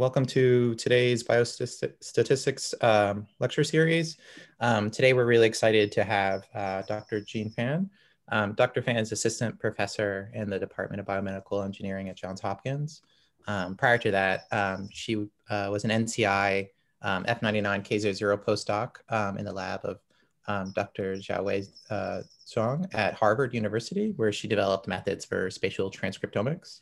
welcome to today's biostatistics um, lecture series. Um, today, we're really excited to have uh, Dr. Jean Fan. Um, Dr. Fan is assistant professor in the Department of Biomedical Engineering at Johns Hopkins. Um, prior to that, um, she uh, was an NCI um, F99K00 postdoc in the lab of Dr. Xiaowei uh, Zhuang at Harvard University, where she developed methods for spatial transcriptomics.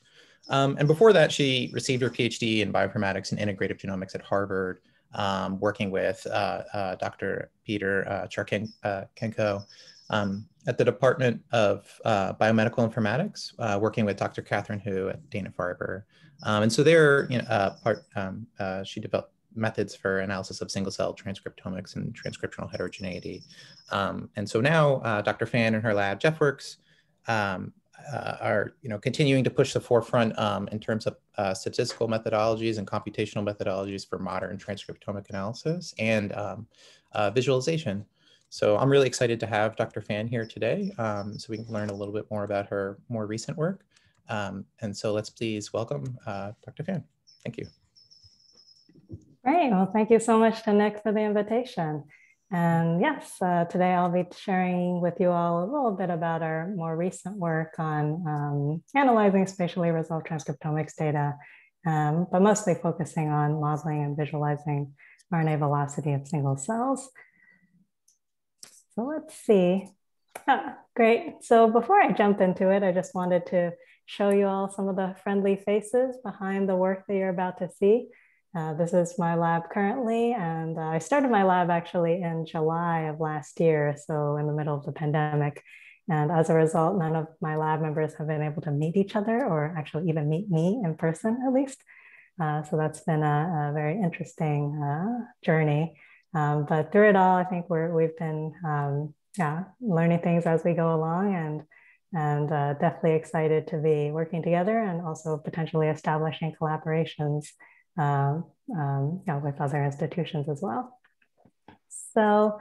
Um, and before that, she received her PhD in bioinformatics and integrative genomics at Harvard, um, working with uh, uh, Dr. Peter uh, Kharchenko um, at the Department of uh, Biomedical Informatics, uh, working with Dr. Catherine Wu at Dana-Farber. Um, and so there, you know, uh, part, um, she developed methods for analysis of single cell transcriptomics and transcriptional heterogeneity. Um, and so now Dr. Fan and her lab, JEFworks, um, uh, are you know continuing to push the forefront um, in terms of uh, statistical methodologies and computational methodologies for modern transcriptomic analysis and um, uh, visualization. So I'm really excited to have Dr. Fan here today um, so we can learn a little bit more about her more recent work. Um, and so let's please welcome uh, Dr. Fan. Thank you. Great. Well, thank you so much to Nick for the invitation. And yes, uh, today I'll be sharing with you all a little bit about our more recent work on um, analyzing spatially resolved transcriptomics data, um, but mostly focusing on modeling and visualizing RNA velocity of single cells. So let's see. Ah, great. So before I jump into it, I just wanted to show you all some of the friendly faces behind the work that you're about to see. Uh, this is my lab currently, and uh, I started my lab actually in July of last year, so in the middle of the pandemic. And as a result, none of my lab members have been able to meet each other or actually even meet me in person, at least. Uh, so that's been a, a very interesting uh, journey. Um, but through it all, I think we're, we've been um, yeah, learning things as we go along and, and uh, definitely excited to be working together and also potentially establishing collaborations um, with other institutions as well. So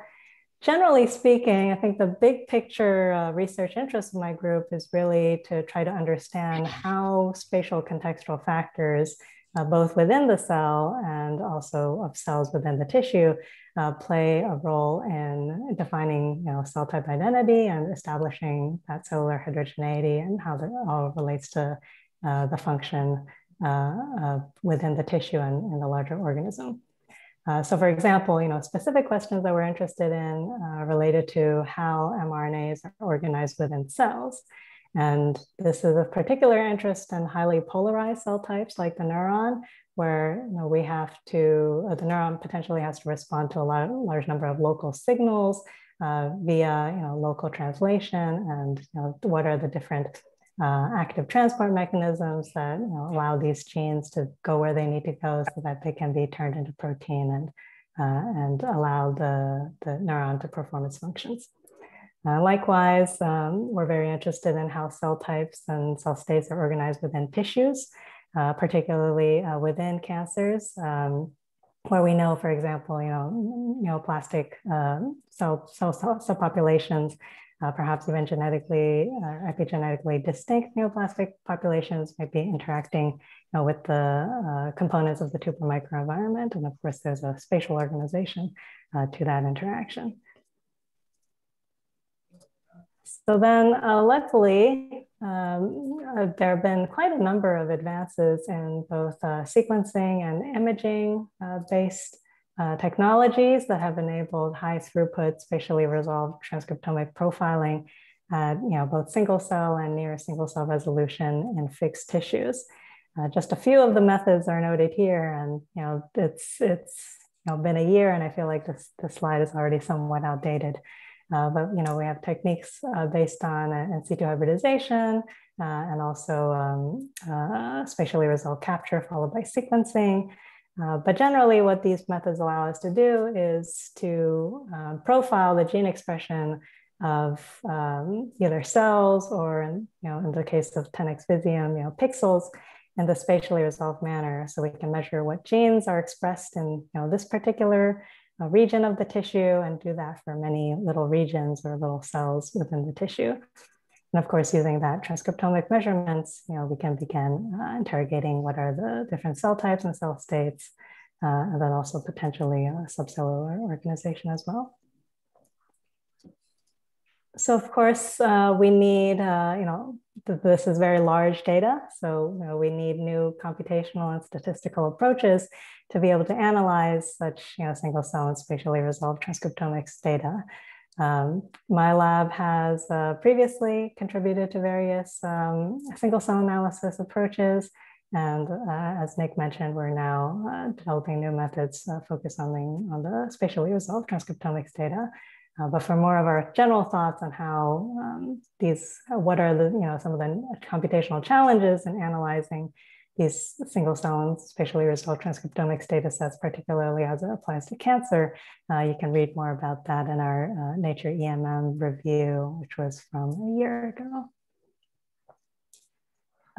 generally speaking, I think the big picture uh, research interest of my group is really to try to understand how spatial contextual factors, uh, both within the cell and also of cells within the tissue, uh, play a role in defining you know, cell type identity and establishing that cellular heterogeneity and how that all relates to uh, the function within the tissue and in the larger organism. Uh, so for example, you know, specific questions that we're interested in related to how mRNAs are organized within cells. And this is of particular interest in highly polarized cell types like the neuron, where you know, we have to, uh, the neuron potentially has to respond to a lot, large number of local signals uh, via you know, local translation and you know, what are the different uh, active transport mechanisms that you know, allow these genes to go where they need to go so that they can be turned into protein and, uh, and allow the, the neuron to perform its functions. Uh, likewise, um, we're very interested in how cell types and cell states are organized within tissues, uh, particularly uh, within cancers, um, where we know, for example, you know, neoplastic uh, cell, cell, cell populations uh, perhaps even genetically or uh, epigenetically distinct neoplastic populations might be interacting you know, with the uh, components of the tumor microenvironment. And of course, there's a spatial organization uh, to that interaction. So then uh, luckily, um, uh, there have been quite a number of advances in both sequencing and imaging based uh, technologies that have enabled high throughput spatially resolved transcriptomic profiling at you know, both single cell and near single cell resolution in fixed tissues. Uh, just a few of the methods are noted here and you know, it's, it's you know, been a year and I feel like this, this slide is already somewhat outdated. Uh, but you know, we have techniques uh, based on uh, in situ hybridization uh, and also um, uh, spatially resolved capture followed by sequencing, uh, but generally what these methods allow us to do is to uh, profile the gene expression of um, either cells or, in, you know, in the case of 10x Visium, you know, pixels in the spatially resolved manner. So we can measure what genes are expressed in you know, this particular uh, region of the tissue and do that for many little regions or little cells within the tissue. And of course, using that transcriptomic measurements, you know, we can begin uh, interrogating what are the different cell types and cell states, uh, and then also potentially subcellular organization as well. So of course, uh, we need, uh, you know, th this is very large data. So you know, we need new computational and statistical approaches to be able to analyze such, you know, single cell and spatially resolved transcriptomics data. Um, my lab has uh, previously contributed to various um, single cell analysis approaches. And uh, as Nick mentioned, we're now uh, developing new methods uh, focused on the, on the spatially resolved transcriptomics data. Uh, but for more of our general thoughts on how um, these, what are the, you know, some of the computational challenges in analyzing these single cell and spatially resolved transcriptomics data sets, particularly as it applies to cancer. Uh, you can read more about that in our uh, Nature EMM review, which was from a year ago.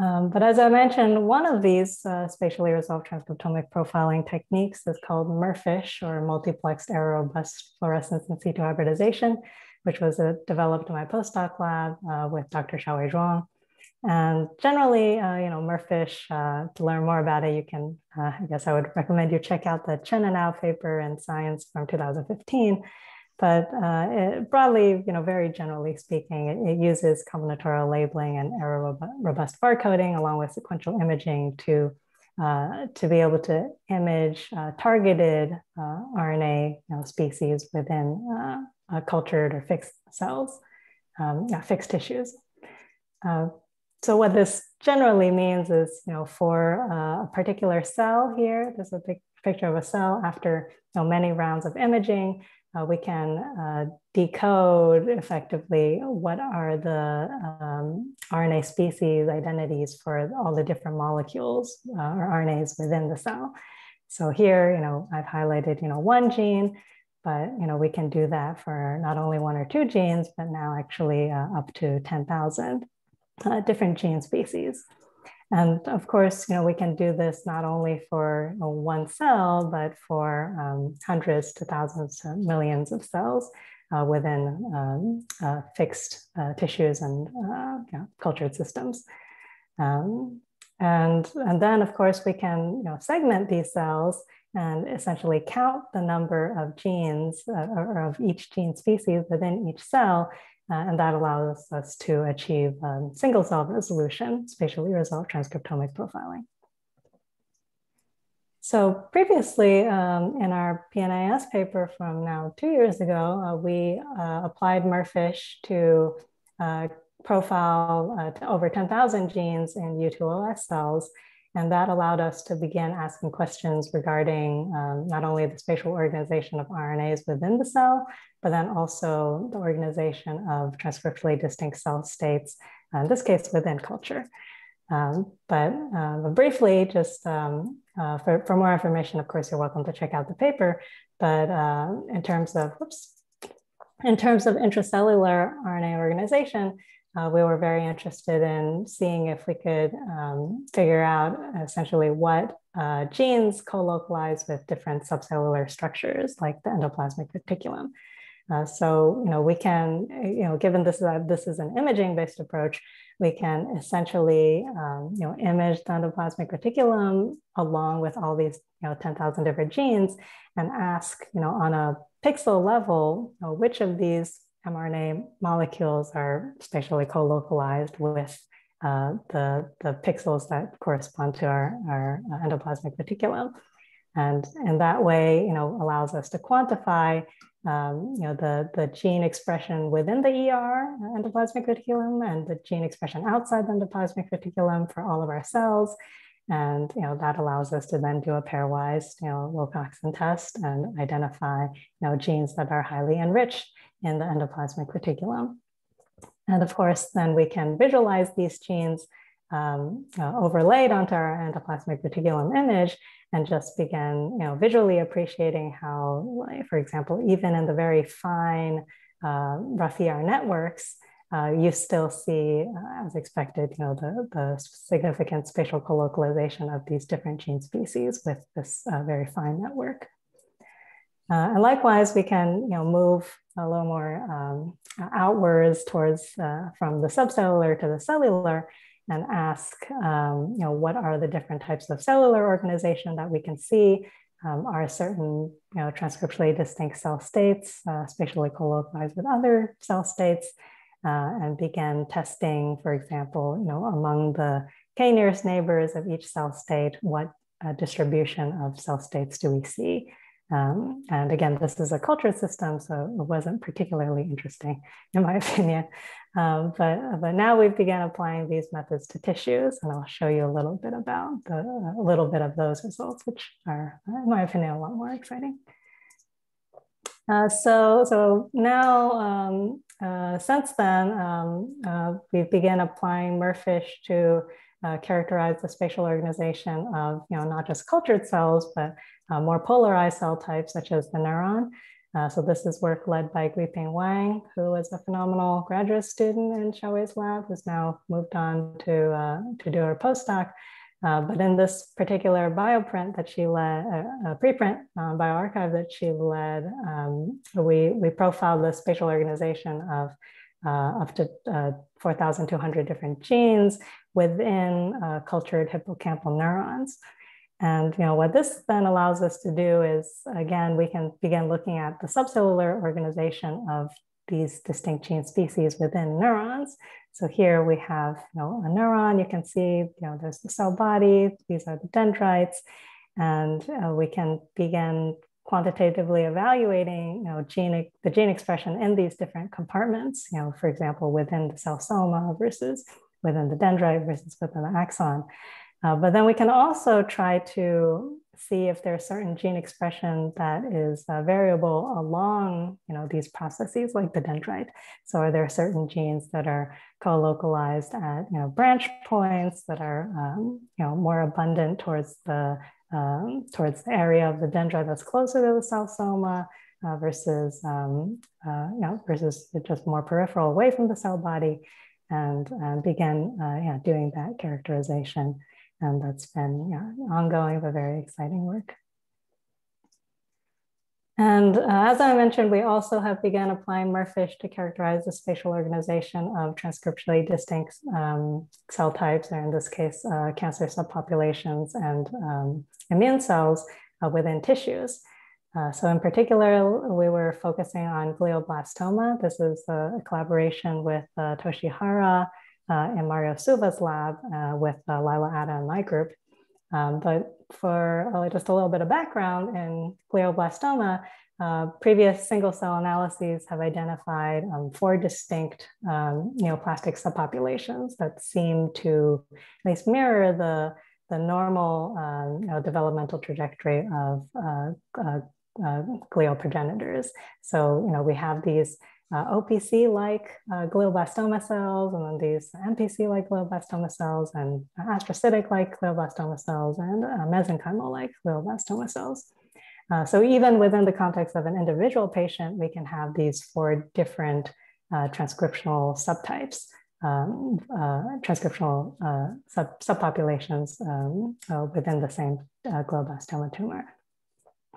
Um, but as I mentioned, one of these uh, spatially resolved transcriptomic profiling techniques is called MERFISH or multiplexed error robust fluorescence in situ hybridization, which was uh, developed in my postdoc lab uh, with Dr. Xiaowei Zhuang. And generally, uh, you know, MERFISH, uh, to learn more about it, you can, uh, I guess I would recommend you check out the Chen and Au paper in Science from 2015, but uh, it, broadly, you know, very generally speaking, it, it, uses combinatorial labeling and error robust barcoding along with sequential imaging to, uh, to be able to image uh, targeted RNA you know, species within cultured or fixed cells, um, yeah, fixed tissues. Uh, so what this generally means is, you know, for a particular cell here, there's a big picture of a cell after you know, many rounds of imaging, uh, we can uh, decode effectively what are the um, RNA species identities for all the different molecules uh, or RNAs within the cell. So here, you know, I've highlighted, you know, one gene, but, you know, we can do that for not only one or two genes, but now actually uh, up to 10,000 uh, different gene species. And of course, you know, we can do this not only for you know, one cell, but for um, hundreds to thousands to millions of cells uh, within um, uh, fixed uh, tissues and uh, cultured systems. Um, and, and then, of course, we can you know, segment these cells and essentially count the number of genes uh, or of each gene species within each cell and that allows us to achieve um, single cell resolution, spatially resolved transcriptomic profiling. So previously um, in our PNAS paper from now two years ago, uh, we uh, applied MERFISH to uh, profile uh, to over 10,000 genes in U2OS cells. And that allowed us to begin asking questions regarding um, not only the spatial organization of RNAs within the cell, but then also the organization of transcriptionally distinct cell states, uh, in this case within culture. Um, but, uh, but, briefly, just um, uh, for, for more information, of course, you're welcome to check out the paper. But uh, in terms of, whoops, in terms of intracellular RNA organization, uh, we were very interested in seeing if we could um, figure out essentially what uh, genes co-localize with different subcellular structures like the endoplasmic reticulum. Uh, so, you know, we can, you know, given this, uh, this is an imaging-based approach, we can essentially, um, you know, image the endoplasmic reticulum along with all these, you know, 10,000 different genes and ask, you know, on a pixel level, you know, which of these mRNA molecules are spatially co-localized with uh, the, the pixels that correspond to our, our uh, endoplasmic reticulum. And in that way, you know, allows us to quantify um, you know, the, the gene expression within the ER endoplasmic reticulum and the gene expression outside the endoplasmic reticulum for all of our cells. And you know, that allows us to then do a pairwise you know, Wilcoxon test and identify you know, genes that are highly enriched in the endoplasmic reticulum. And of course, then we can visualize these genes um, uh, overlaid onto our endoplasmic reticulum image and just begin, you know, visually appreciating how, for example, even in the very fine uh, rough ER networks, uh, you still see, uh, as expected, you know, the, the significant spatial colocalization of these different gene species with this uh, very fine network. Uh, and likewise, we can you know, move a little more um, outwards towards uh, from the subcellular to the cellular and ask, um, you know, what are the different types of cellular organization that we can see? Um, are certain, you know, transcriptionally distinct cell states uh, spatially colocalized with other cell states? Uh, and begin testing, for example, you know, among the k nearest neighbors of each cell state, what uh, distribution of cell states do we see? Um, and again, this is a culture system, so it wasn't particularly interesting, in my opinion. Um, but, but now we've begun applying these methods to tissues, and I'll show you a little bit about the, a little bit of those results, which are, in my opinion, a lot more exciting. Uh, so, so now, um, uh, since then, um, uh, we've begun applying MERFISH to uh, characterize the spatial organization of, you know, not just cultured cells, but uh, more polarized cell types such as the neuron. Uh, so this is work led by Guiping Wang, who was a phenomenal graduate student in Xiaowei's lab, who's now moved on to, uh, to do her postdoc. Uh, but in this particular bioprint that she led, uh, preprint um, bioRxiv that she led, um, we, we profiled the spatial organization of uh, up to uh, 4,200 different genes within uh, cultured hippocampal neurons. And you know what this then allows us to do is, again, we can begin looking at the subcellular organization of these distinct gene species within neurons. So here we have you know, a neuron, you can see you know, there's the cell body, these are the dendrites, and uh, we can begin quantitatively evaluating you know, gene, the gene expression in these different compartments, you know, for example, within the cell soma versus within the dendrite versus within the axon. Uh, but then we can also try to see if there's certain gene expression that is uh, variable along you know, these processes like the dendrite. So are there certain genes that are co-localized at you know, branch points that are um, you know, more abundant towards the, um, towards the area of the dendrite that's closer to the cell soma uh, versus, um, uh, you know, versus just more peripheral away from the cell body and, begin uh, yeah, doing that characterization. And that's been yeah, ongoing but very exciting work. And uh, as I mentioned, we also have begun applying MERFISH to characterize the spatial organization of transcriptionally distinct um, cell types, or in this case, uh, cancer subpopulations and um, immune cells uh, within tissues. Uh, so in particular, we were focusing on glioblastoma. This is a, collaboration with uh, Hara uh, in Mario Suva's lab uh, with uh, Lila Ada and my group. Um, but for just a little bit of background in glioblastoma, uh, previous single cell analyses have identified um, four distinct um, neoplastic subpopulations that seem to at least mirror the, the normal um, you know, developmental trajectory of uh, uh, uh, glial progenitors. So, you know, we have these uh, OPC-like uh, glioblastoma cells, and then these NPC-like glioblastoma cells, and astrocytic-like glioblastoma cells, and uh, mesenchymal-like glioblastoma cells. Uh, so even within the context of an individual patient, we can have these four different uh, transcriptional subtypes, um, uh, transcriptional sub subpopulations um, within the same glioblastoma tumor.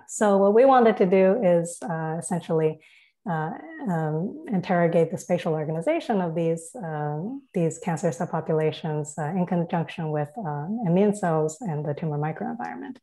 So what we wanted to do is essentially uh, um, interrogate the spatial organization of these, um, these cancer subpopulations uh, in conjunction with um, immune cells and the tumor microenvironment.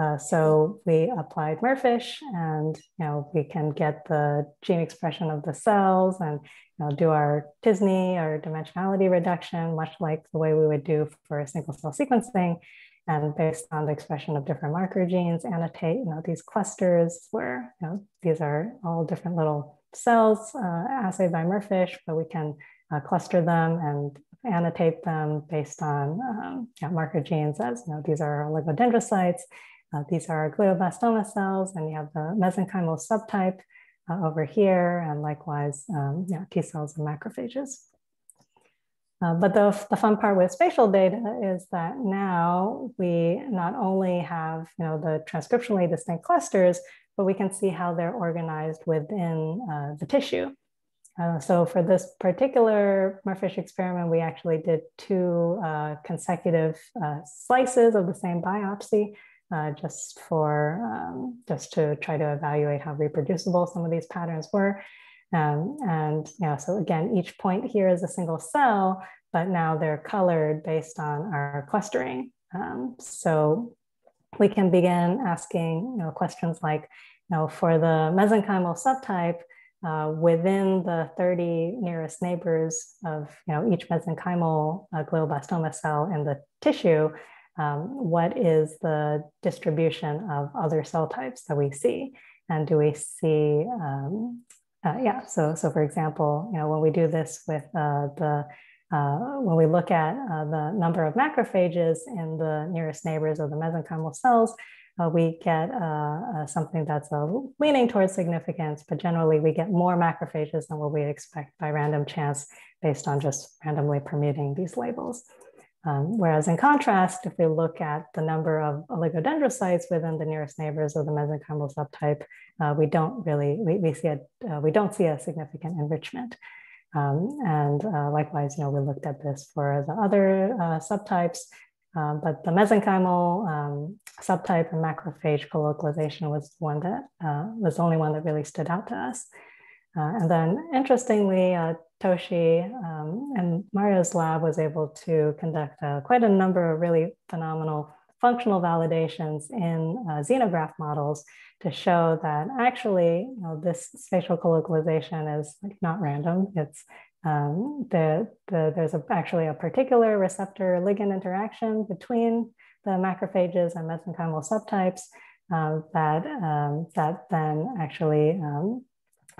Uh, so we applied MERFISH and you know, we can get the gene expression of the cells and you know, do our t-SNE or dimensionality reduction, much like the way we would do for a single cell sequencing and based on the expression of different marker genes, annotate you know, these clusters where you know, these are all different little cells uh, assayed by MERFISH, but we can uh, cluster them and annotate them based on um, marker genes as you know, these are oligodendrocytes, uh, these are glioblastoma cells, and you have the mesenchymal subtype uh, over here, and likewise um, T cells and macrophages. Uh, but the, the fun part with spatial data is that now we not only have you know, the transcriptionally distinct clusters, but we can see how they're organized within uh, the tissue. Uh, so for this particular MERFISH experiment, we actually did two uh, consecutive uh, slices of the same biopsy just for um, just to try to evaluate how reproducible some of these patterns were. Um, and know, so again, each point here is a single cell, but now they're colored based on our clustering. Um, so we can begin asking you know, questions like, you know, for the mesenchymal subtype, uh, within the 30 nearest neighbors of you know, each mesenchymal uh, glioblastoma cell in the tissue, um, what is the distribution of other cell types that we see? And do we see, um, uh, yeah, so, so for example, you know, when we do this with uh, the, uh, when we look at uh, the number of macrophages in the nearest neighbors of the mesenchymal cells, uh, we get uh, something that's leaning towards significance, but generally we get more macrophages than what we expect by random chance based on just randomly permuting these labels. Um, whereas in contrast, if we look at the number of oligodendrocytes within the nearest neighbors of the mesenchymal subtype, uh, we don't really, we, we see a, uh, we don't see a significant enrichment. Um, and uh, likewise, you know, we looked at this for the other uh, subtypes, um, but the mesenchymal um, subtype and macrophage colocalization was one that uh, was the only one that really stood out to us. Uh, and then interestingly, uh, Toshi um, and Mario's lab was able to conduct uh, quite a number of really phenomenal functional validations in uh, xenograft models to show that actually you know, this spatial colocalization is like not random. It's um, the, the, there's a, actually a particular receptor ligand interaction between the macrophages and mesenchymal subtypes uh, that, um, that then actually um,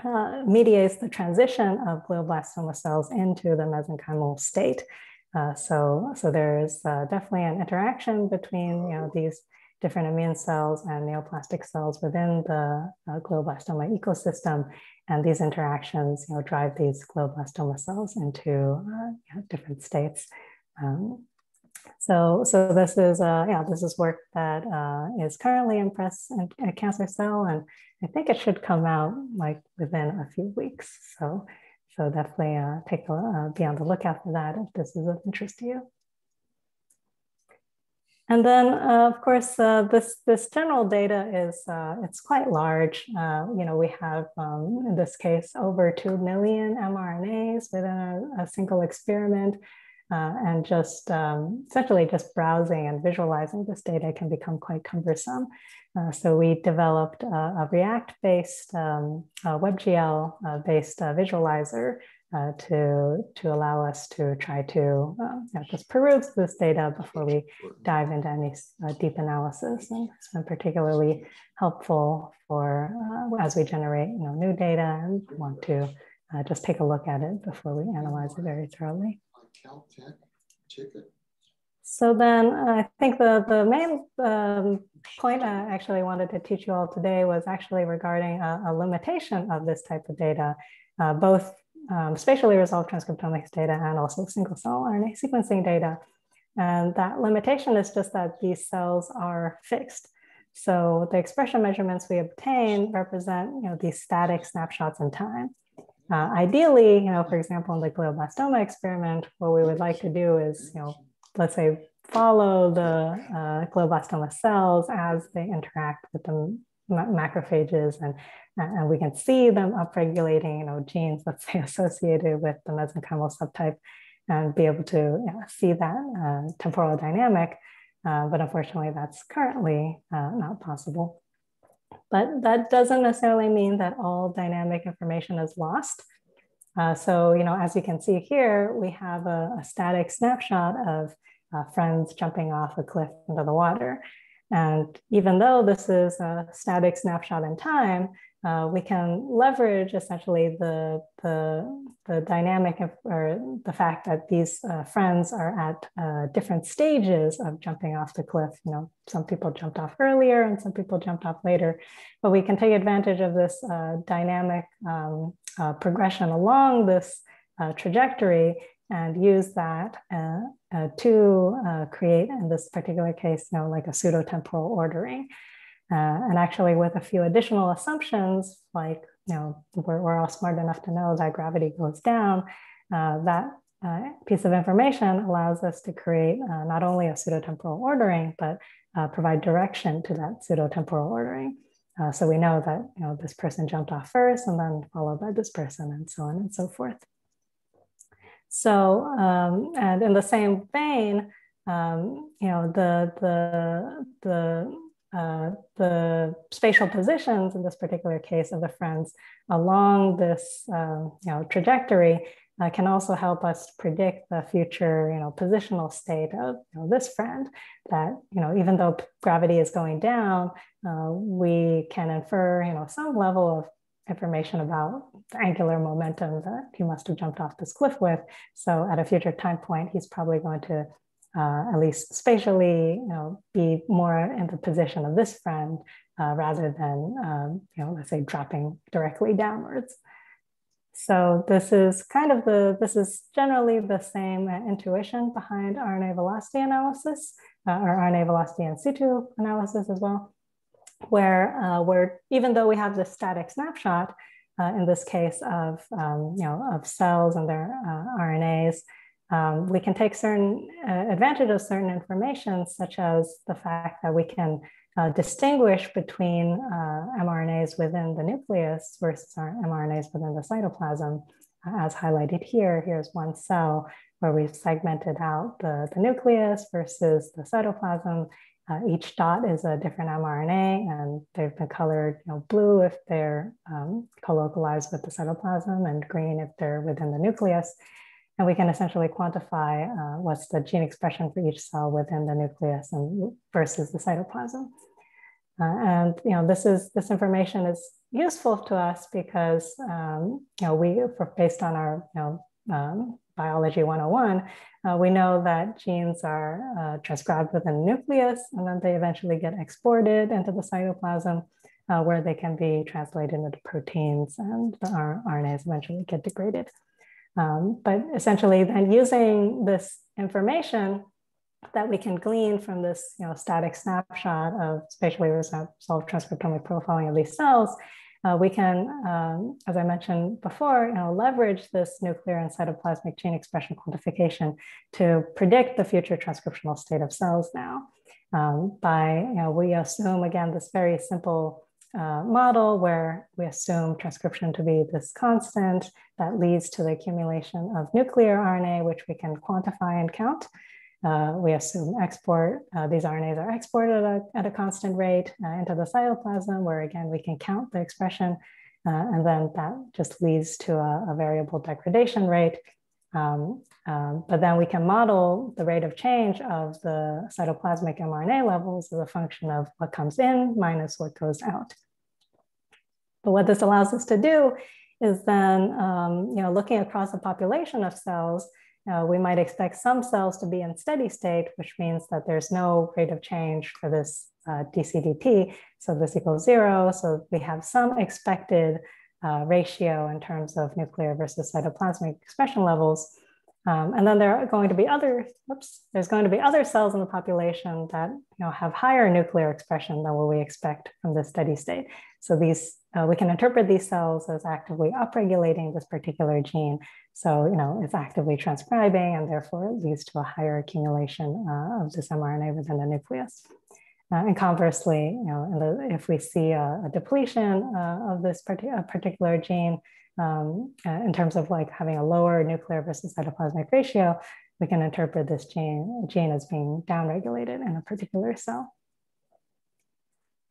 uh, mediates the transition of glioblastoma cells into the mesenchymal state. Uh, so, so there's uh, definitely an interaction between you know, these different immune cells and neoplastic cells within the uh, glioblastoma ecosystem. And these interactions you know, drive these glioblastoma cells into uh, you know, different states. Um, so, so this is uh, yeah, this is work that uh, is currently in press at Cancer Cell, and I think it should come out like within a few weeks. So, so definitely uh, take a, uh, be on the lookout for that if this is of interest to you. And then, uh, of course, uh, this this general data is uh, it's quite large. Uh, you know, we have um, in this case over two million mRNAs within a, a single experiment. Uh, and just um, essentially just browsing and visualizing this data can become quite cumbersome. Uh, so we developed a, a React-based um, WebGL-based uh, visualizer uh, to, to allow us to try to know, just peruse this data before we dive into any uh, deep analysis. And it's been particularly helpful for as we generate you know, new data and want to just take a look at it before we analyze it very thoroughly. Caltech ticket. So then I think the, the main um, point I actually wanted to teach you all today was actually regarding a, a limitation of this type of data, uh, both um, spatially resolved transcriptomics data and also single cell RNA sequencing data. And that limitation is just that these cells are fixed. So the expression measurements we obtain represent you know, these static snapshots in time. Uh, ideally, you know, for example, in the glioblastoma experiment, what we would like to do is, you know, let's say follow the uh, glioblastoma cells as they interact with the macrophages and, and we can see them upregulating, you know, genes, let's say associated with the mesenchymal subtype and be able to you know, see that uh, temporal dynamic. Uh, but unfortunately, that's currently uh, not possible. But that doesn't necessarily mean that all dynamic information is lost. Uh, so, you know, as you can see here, we have a, a static snapshot of uh, friends jumping off a cliff into the water. And even though this is a static snapshot in time, uh, we can leverage essentially the, the, the dynamic of, or the fact that these uh, friends are at uh, different stages of jumping off the cliff. You know, some people jumped off earlier and some people jumped off later, but we can take advantage of this uh, dynamic um, uh, progression along this uh, trajectory and use that to create, in this particular case, you know, like a pseudo-temporal ordering. Uh, and actually, with a few additional assumptions, like you know, we're, we're all smart enough to know that gravity goes down, uh, that uh, piece of information allows us to create uh, not only a pseudotemporal ordering, but uh, provide direction to that pseudotemporal ordering. Uh, so we know that you know this person jumped off first and then followed by this person and so on and so forth. So, um, and in the same vein, um, you know, the, the, the, uh, the spatial positions in this particular case of the friends along this, um, you know, trajectory uh, can also help us predict the future, you know, positional state of you know, this friend. That you know, even though gravity is going down, uh, we can infer, you know, some level of information about the angular momentum that he must have jumped off this cliff with. So at a future time point, he's probably going to, uh, at least spatially, you know, be more in the position of this friend uh, rather than, um, you know, let's say dropping directly downwards. So this is kind of the, this is generally the same intuition behind RNA velocity analysis uh, or RNA velocity in situ analysis as well where uh, where even though we have this static snapshot, uh, in this case of um, you know of cells and their uh, RNAs, um, we can take certain uh, advantage of certain information, such as the fact that we can uh, distinguish between uh, mRNAs within the nucleus versus mRNAs within the cytoplasm, as highlighted here. Here's one cell where we've segmented out the, the nucleus versus the cytoplasm uh, each dot is a different mRNA, and they've been colored you know, blue if they're um, co-localized with the cytoplasm, and green if they're within the nucleus. And we can essentially quantify uh, what's the gene expression for each cell within the nucleus and versus the cytoplasm. Uh, and you know, this is this information is useful to us because um, you know we, for, based on our you know um, biology 101, uh, we know that genes are uh, transcribed within the nucleus and then they eventually get exported into the cytoplasm uh, where they can be translated into proteins and the RNAs eventually get degraded. Um, but essentially then using this information that we can glean from this you know, static snapshot of spatially resolved transcriptomic profiling of these cells, uh, we can, um, as I mentioned before, you know, leverage this nuclear and cytoplasmic gene expression quantification to predict the future transcriptional state of cells now. Um, by, you know, we assume, again, this very simple uh, model where we assume transcription to be this constant that leads to the accumulation of nuclear RNA, which we can quantify and count. Uh, we assume export, uh, these RNAs are exported at a, at a constant rate uh, into the cytoplasm, where again, we can count the expression, uh, and then that just leads to a, a variable degradation rate. Um, um, but then we can model the rate of change of the cytoplasmic mRNA levels as a function of what comes in minus what goes out. But what this allows us to do is then, um, you know, looking across a population of cells, uh, we might expect some cells to be in steady state, which means that there's no rate of change for this uh, DCDP. So this equals zero. So we have some expected uh, ratio in terms of nuclear versus cytoplasmic expression levels. Um, and then there are going to be other, oops, there's going to be other cells in the population that you know, have higher nuclear expression than what we expect from the steady state. So these, uh, we can interpret these cells as actively upregulating this particular gene. So, you know, it's actively transcribing and therefore it leads to a higher accumulation uh, of this mRNA within the nucleus. Uh, and conversely, you know, the, if we see a, a depletion uh, of this partic particular gene, um, uh, in terms of like having a lower nuclear versus cytoplasmic ratio, we can interpret this gene, gene as being downregulated in a particular cell.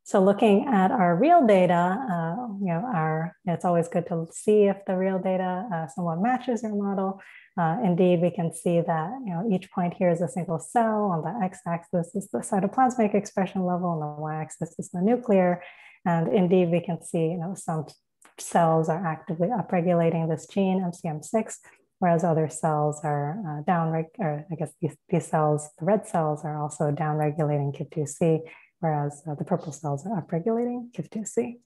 So looking at our real data, uh, you know, our, it's always good to see if the real data uh, somewhat matches your model. Uh, indeed, we can see that you know each point here is a single cell. On the x-axis is the cytoplasmic expression level, on the y-axis is the nuclear. And indeed, we can see you know some cells are actively upregulating this gene, MCM6, whereas other cells are uh, down, or I guess these, these cells, the red cells are also downregulating KIF2C, whereas uh, the purple cells are upregulating KIF2C.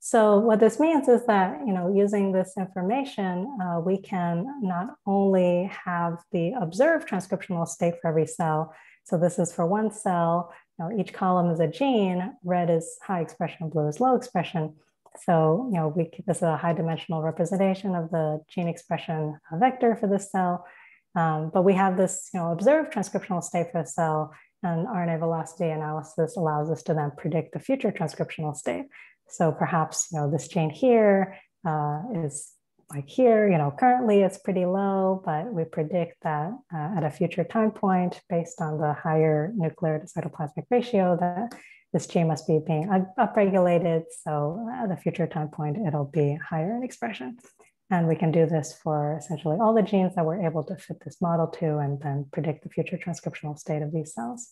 So what this means is that, you know, using this information, uh, we can not only have the observed transcriptional state for every cell. So this is for one cell, you know, each column is a gene, red is high expression, blue is low expression. So, you know, we, this is a high dimensional representation of the gene expression vector for this cell. Um, but we have this, you know, observed transcriptional state for the cell, And RNA velocity analysis allows us to then predict the future transcriptional state. So perhaps, you know, this gene here uh, is like here, you know, currently it's pretty low, but we predict that uh, at a future time point, based on the higher nuclear to cytoplasmic ratio, that this gene must be being upregulated. So at a future time point, it'll be higher in expression. And we can do this for essentially all the genes that we're able to fit this model to and then predict the future transcriptional state of these cells.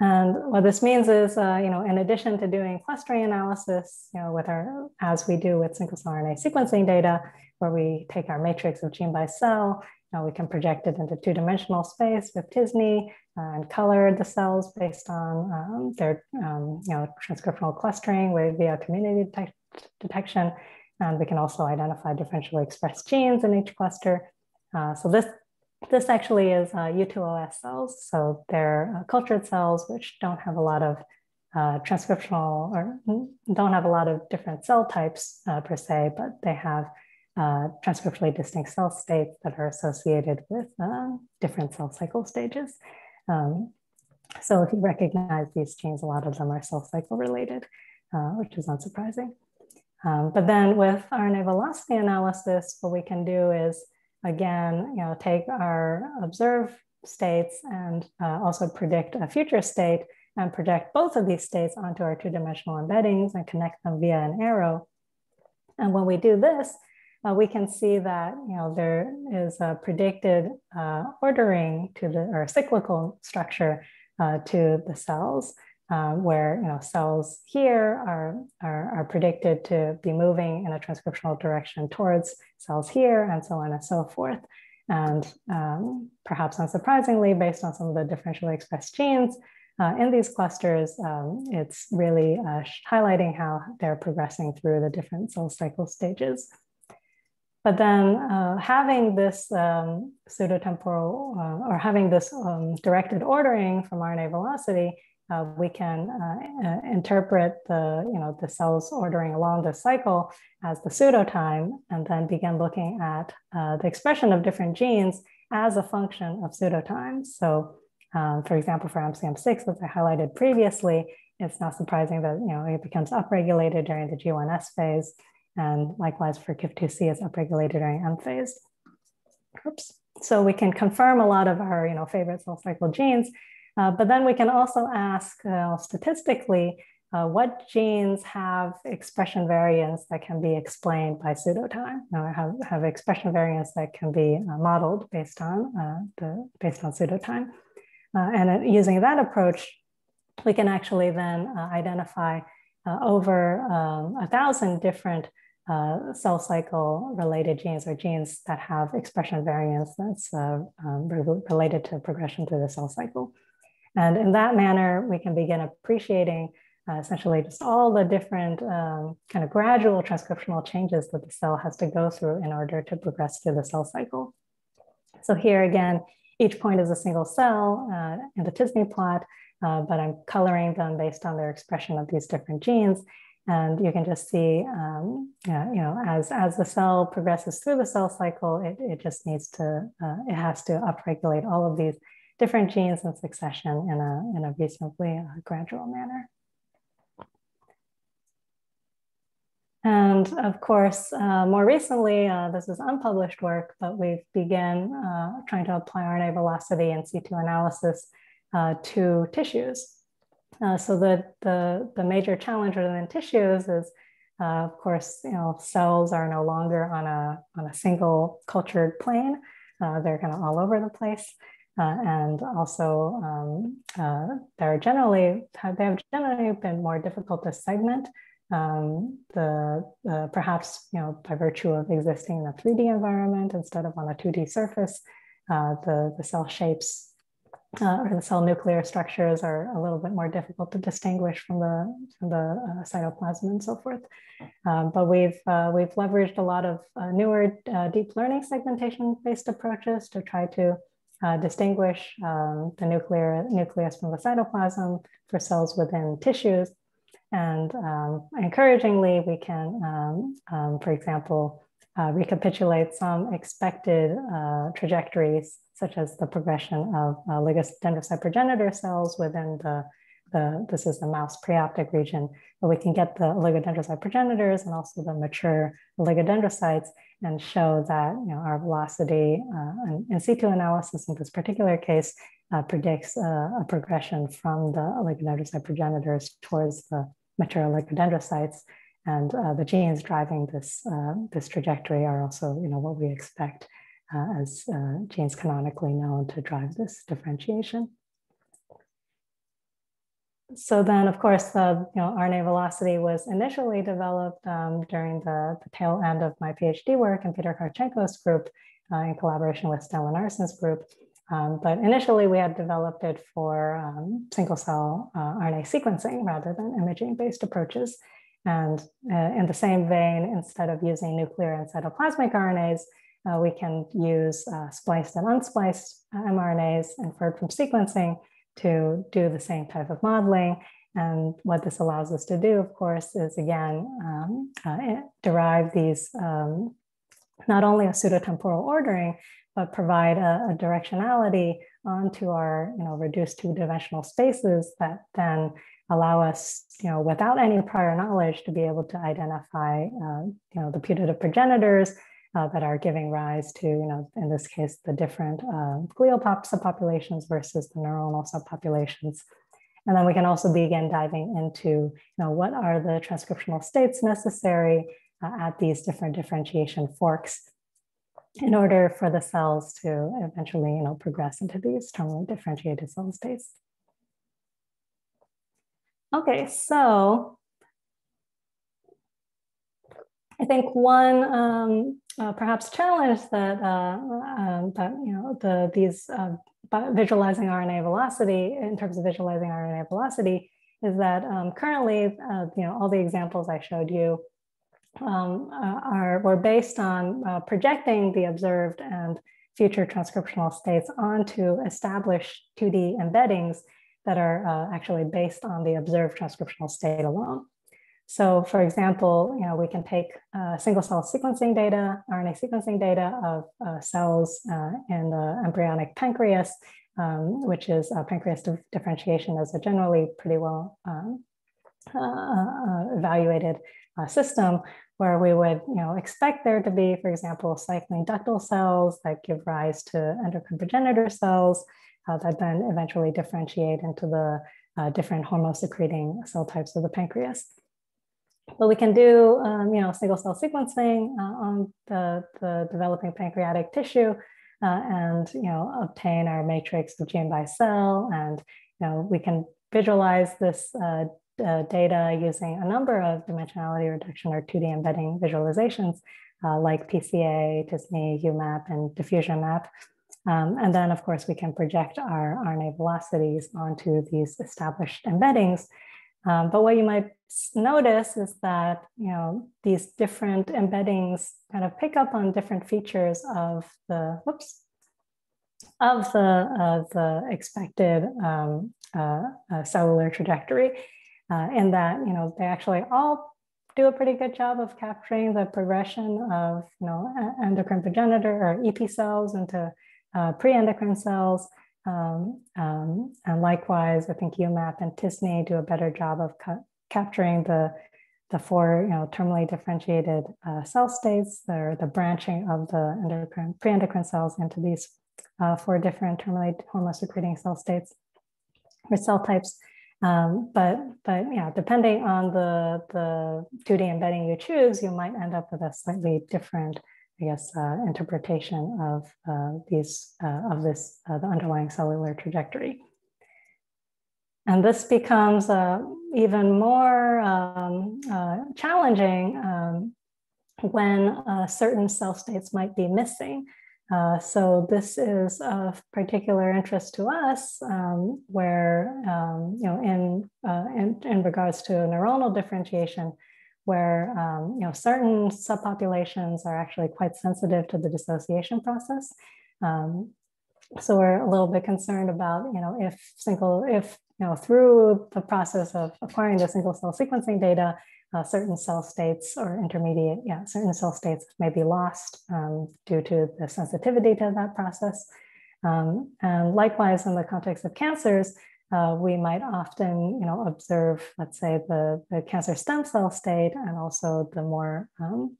And what this means is, uh, you know, in addition to doing clustering analysis, you know, with our, as we do with single cell RNA sequencing data, where we take our matrix of gene by cell, you know, we can project it into two-dimensional space with uh, and color the cells based on um, their, um, you know, transcriptional clustering with via community detect detection. And we can also identify differentially expressed genes in each cluster. Uh, so this this actually is uh, U2OS cells. So they're uh, cultured cells which don't have a lot of uh, transcriptional or don't have a lot of different cell types uh, per se, but they have uh, transcriptionally distinct cell states that are associated with uh, different cell cycle stages. Um, so if you recognize these genes, a lot of them are cell cycle related, which is unsurprising. Um, but then with RNA velocity analysis, what we can do is again, you know, take our observed states and uh, also predict a future state and project both of these states onto our two-dimensional embeddings and connect them via an arrow. And when we do this, uh, we can see that you know there is a predicted uh, ordering to the or cyclical structure uh, to the cells um, where you know cells here are, are, are, predicted to be moving in a transcriptional direction towards cells here and so on and so forth. And um, perhaps unsurprisingly, based on some of the differentially expressed genes uh, in these clusters, um, it's really uh, highlighting how they're progressing through the different cell cycle stages. But then uh, having this um, pseudotemporal uh, or having this um, directed ordering from RNA velocity uh, we can uh, uh, interpret the, you know, the cells ordering along the cycle as the pseudotime and then begin looking at uh, the expression of different genes as a function of pseudotime. So um, for example, for MCM6, as I highlighted previously, it's not surprising that, you know, it becomes upregulated during the G1S phase. And likewise for KIF2C, it's upregulated during M phase. Oops. So we can confirm a lot of our, you know, favorite cell cycle genes uh, but then we can also ask uh, statistically uh, what genes have expression variance that can be explained by pseudotime, or have, have expression variance that can be uh, modeled based on uh, the based on pseudotime. and using that approach, we can actually then identify over um, a thousand different uh, cell cycle related genes or genes that have expression variance that's uh, um, related to progression through the cell cycle. And in that manner, we can begin appreciating uh, essentially just all the different um, kind of gradual transcriptional changes that the cell has to go through in order to progress through the cell cycle. So here again, each point is a single cell uh, in the t-SNE plot, uh, but I'm coloring them based on their expression of these different genes. And you can just see, um, you, know, you know, as, as the cell progresses through the cell cycle, it, it just needs to, uh, it has to upregulate all of these different genes in succession in a, in a reasonably uh, gradual manner. And of course, uh, more recently, uh, this is unpublished work, but we've begun uh, trying to apply RNA velocity and in situ analysis uh, to tissues. Uh, so the, the, the major challenge within tissues is, of course, you know, cells are no longer on a, on a single cultured plane. they're kind of all over the place. Uh, and also um, uh, they're generally they have generally been more difficult to segment. Um, the uh, perhaps you know by virtue of existing in a 3D environment instead of on a 2D surface, uh, the the cell shapes uh, or the cell nuclear structures are a little bit more difficult to distinguish from the from the uh, cytoplasm and so forth. Um, but we've we've leveraged a lot of newer deep learning segmentation based approaches to try to uh, distinguish um, the nuclear nucleus from the cytoplasm for cells within tissues. And um, encouragingly, we can, um, um for example, uh, recapitulate some expected uh, trajectories, such as the progression of uh, oligodendrocyte progenitor cells within the, the, this is the mouse preoptic region, but we can get the oligodendrocyte progenitors and also the mature oligodendrocytes and show that you know, our velocity uh, in situ analysis in this particular case uh, predicts uh, a progression from the oligodendrocyte progenitors towards the mature oligodendrocytes. And uh, the genes driving this, uh, this trajectory are also you know, what we expect uh, as genes canonically known to drive this differentiation so then, of course, the you know, RNA velocity was initially developed um, during the, the, tail end of my PhD work in Peter Kharchenko's group uh, in collaboration with Sten Linnarsson's group. Um, but initially, we had developed it for um, single cell uh, RNA sequencing rather than imaging based approaches. And uh, in the same vein, instead of using nuclear and cytoplasmic RNAs, uh, we can use uh, spliced and unspliced uh, mRNAs inferred from sequencing to do the same type of modeling. And what this allows us to do, of course, is again um, uh, derive these um, not only a pseudotemporal ordering, but provide a, a, directionality onto our you know, reduced two-dimensional spaces that then allow us, you know, without any prior knowledge, to be able to identify, uh, you know, the putative progenitors uh, that are giving rise to, you know, in this case, the different uh, glial pop subpopulations versus the neuronal subpopulations. And then we can also begin diving into, you know, what are the transcriptional states necessary uh, at these different differentiation forks in order for the cells to eventually, you know, progress into these terminally differentiated cell states. Okay, so I think one um, uh, perhaps challenge that uh, um, that you know the these uh, visualizing RNA velocity in terms of visualizing RNA velocity is that um, currently uh, you know all the examples I showed you um, uh, are were based on uh, projecting the observed and future transcriptional states onto established 2D embeddings that are actually based on the observed transcriptional state alone. So for example, you know, we can take uh, single cell sequencing data, RNA sequencing data of uh, cells uh, in the embryonic pancreas, um, which is pancreas differentiation as a generally pretty well um, uh, uh, evaluated uh, system where we would you know, expect there to be, for example, cycling ductal cells that give rise to endocrine progenitor cells that then eventually differentiate into the different hormone secreting cell types of the pancreas. But we can do, um, you know, single cell sequencing uh, on the, the developing pancreatic tissue uh, and, you know, obtain our matrix of gene by cell. And, you know, we can visualize this uh, uh data using a number of dimensionality reduction or 2D embedding visualizations uh, like PCA, t-SNE, UMAP, and diffusion map. Um, and then, of course, we can project our RNA velocities onto these established embeddings. Um, but what you might notice is that you know these different embeddings kind of pick up on different features of the whoops of the uh, the expected um, uh, uh, cellular trajectory, uh, in that you know they actually all do a pretty good job of capturing the progression of you know endocrine progenitor or EP cells into uh, pre-endocrine cells. Um, um, and likewise, I think UMAP and t-SNE do a better job of ca capturing the, the four you know, terminally differentiated uh, cell states, or the branching of the endocrine, pre-endocrine cells into these uh, four different terminally hormone-secreting cell states or cell types. Um, but but yeah, depending on the the 2D embedding you choose, you might end up with a slightly different I guess, uh, interpretation of uh, these uh, of this uh, the underlying cellular trajectory. And this becomes uh, even more um, uh, challenging um, when certain cell states might be missing. so this is of particular interest to us, um, where um, you know, in, in in regards to neuronal differentiation, where um, you know certain subpopulations are actually quite sensitive to the dissociation process. Um, so we're a little bit concerned about you know if single if you know through the process of acquiring the single cell sequencing data, uh, certain cell states or intermediate, yeah, certain cell states may be lost um, due to the sensitivity to that process. Um, and likewise, in the context of cancers, uh, we might often, you know, observe, let's say, the, the cancer stem cell state and also the more um,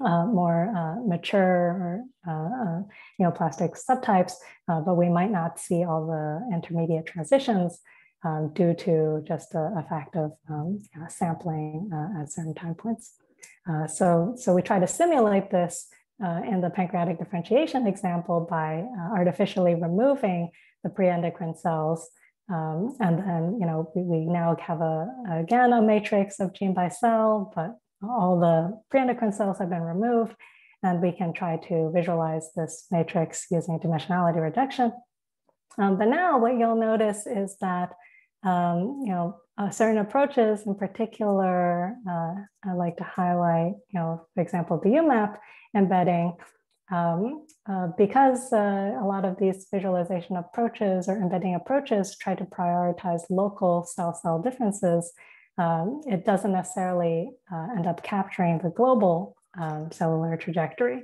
uh, more uh, mature uh, uh, neoplastic subtypes, uh, but we might not see all the intermediate transitions um, due to just a, a fact of um, sampling at certain time points. so, so we try to simulate this in the pancreatic differentiation example by artificially removing the pre-endocrine cells um, and then, you know, we, we now have a, again, a matrix of gene by cell, but all the pre-endocrine cells have been removed and we can try to visualize this matrix using dimensionality reduction. Um, but now what you'll notice is that, um, you know, uh, certain approaches in particular, uh, I like to highlight, you know, for example, the UMAP embedding, um, uh, because uh, a lot of these visualization approaches or embedding approaches try to prioritize local cell-cell differences, um, it doesn't necessarily uh, end up capturing the global um, cellular trajectory.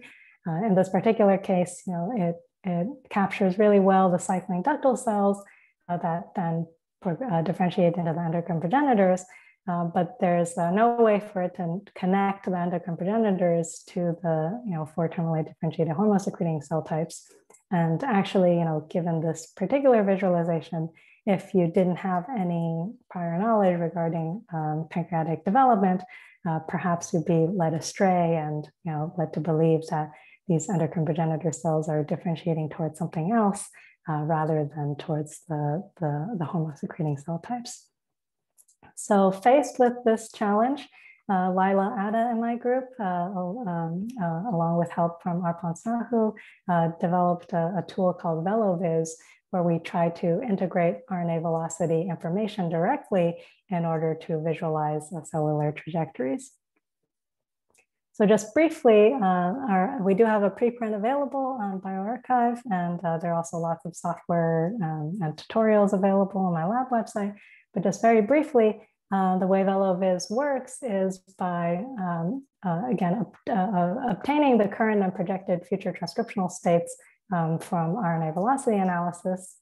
Uh, in this particular case, you know, it, it captures really well the cycling ductal cells uh, that then uh, differentiate into the endocrine progenitors, uh, but there's uh, no way for it to connect the endocrine progenitors to the you know four terminally differentiated hormone secreting cell types. And actually, you know, given this particular visualization, if you didn't have any prior knowledge regarding um, pancreatic development, uh, perhaps you'd be led astray and you know led to believe that these endocrine progenitor cells are differentiating towards something else uh, rather than towards the, the, the hormone secreting cell types. So faced with this challenge, uh, Lyla Atta in my group, uh, um, uh, along with help from Arpan Sahoo, uh, developed a, a, tool called VeloViz, where we try to integrate RNA velocity information directly in order to visualize cellular trajectories. So just briefly, uh, our, we do have a preprint available on bioRxiv, and uh, there are also lots of software um, and tutorials available on my lab website. But just very briefly, uh, the way VeloViz works is by, um, uh, again, uh, uh, obtaining the current and projected future transcriptional states um, from RNA velocity analysis.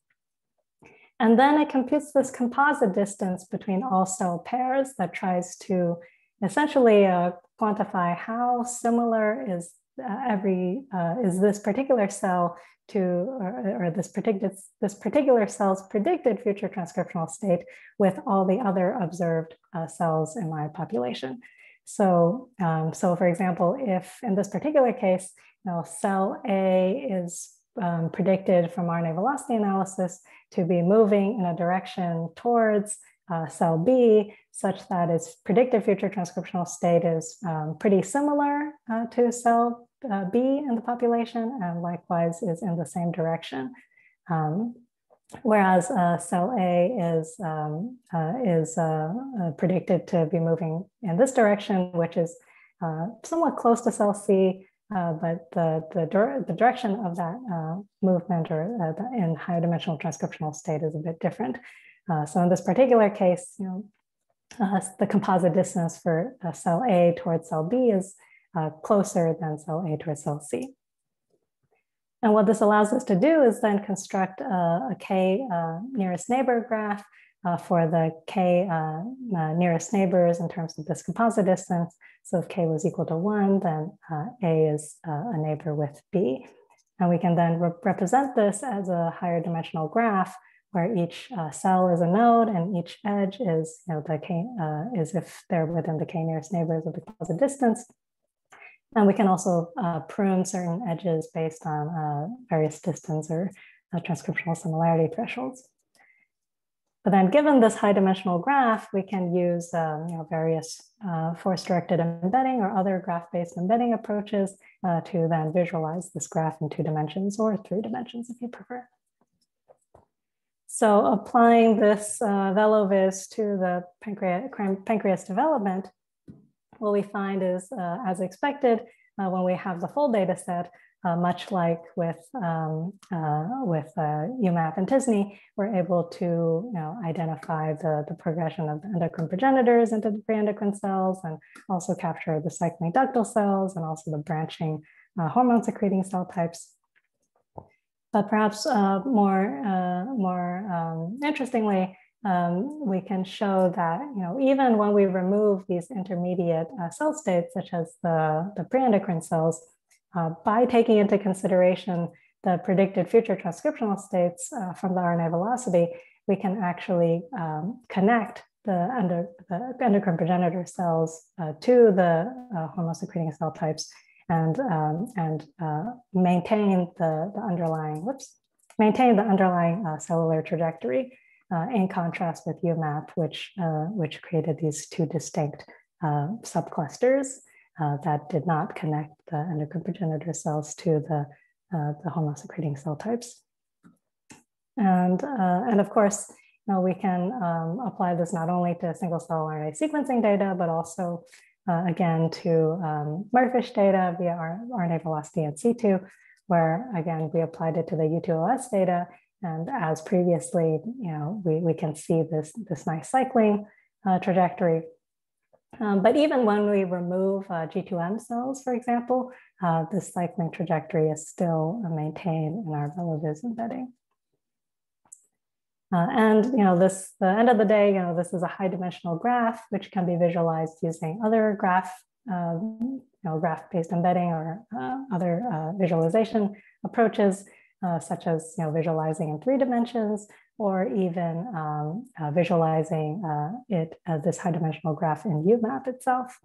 And then it computes this composite distance between all cell pairs that tries to essentially uh, quantify how similar is uh, every uh, is this particular cell to or, or, this predicted this particular cell's predicted future transcriptional state with all the other observed uh, cells in my population. So, um, so for example, if in this particular case, you know, cell A is um, predicted from RNA velocity analysis to be moving in a direction towards uh, cell B, such that its predicted future transcriptional state is um, pretty similar uh, to cell uh, B in the population, and likewise is in the same direction. Um, whereas uh, cell A is, um, uh, is uh, predicted to be moving in this direction, which is somewhat close to cell C, but the, the, the, direction of that movement or in higher dimensional transcriptional state is a bit different. Uh, so in this particular case, you know, uh, the composite distance for uh, cell A towards cell B is uh, closer than cell A towards cell C. And what this allows us to do is then construct a, a K uh, nearest neighbor graph uh, for the K nearest neighbors in terms of this composite distance. So if K was equal to one, then A is a neighbor with B. And we can then re represent this as a higher dimensional graph where each uh, cell is a node and each edge is, you know, the k uh, is if they're within the k nearest neighbors of the closet distance. And we can also uh, prune certain edges based on uh, various distance or uh, transcriptional similarity thresholds. But then given this high dimensional graph, we can use um, you know, various uh, force-directed embedding or other graph-based embedding approaches to then visualize this graph in two dimensions or three dimensions if you prefer. So applying this uh, VeloViz to the pancreas, pancreas development, what we find is, uh, as expected, uh, when we have the full data set, uh, much like with, um, uh, with uh, UMAP and t-SNE, we're able to you know, identify the, the progression of the endocrine progenitors into the pre-endocrine cells and also capture the cycling ductal cells and also the branching uh, hormone secreting cell types. But perhaps uh, more, uh, more um, interestingly, um, we can show that you know even when we remove these intermediate uh, cell states, such as the, the pre-endocrine cells, uh, by taking into consideration the predicted future transcriptional states uh, from the RNA velocity, we can actually um, connect the, under, the endocrine progenitor cells uh, to the hormone secreting cell types and, um, and uh, maintain the, the underlying, whoops, maintain the underlying uh, cellular trajectory in contrast with UMAP, which, which created these two distinct subclusters uh, that did not connect the endocrine progenitor cells to the, uh, the hormone secreting cell types. And, uh, and of course, know, we can um, apply this not only to single cell RNA sequencing data, but also uh, again to um, MERFISH data via our RNA velocity in situ, where again, we applied it to the U2OS data. And as previously, you know, we, we can see this, this nice cycling uh, trajectory um, but even when we remove uh, G2M cells, for example, uh, the cycling trajectory is still maintained in our VeloViz embedding. Uh, and you know, this the end of the day, you know, this is a high dimensional graph which can be visualized using other graph, um, you know, graph-based embedding or uh, other uh, visualization approaches, uh, such as you know, visualizing in three dimensions or even um, uh, visualizing uh, it as this high dimensional graph in UMAP itself.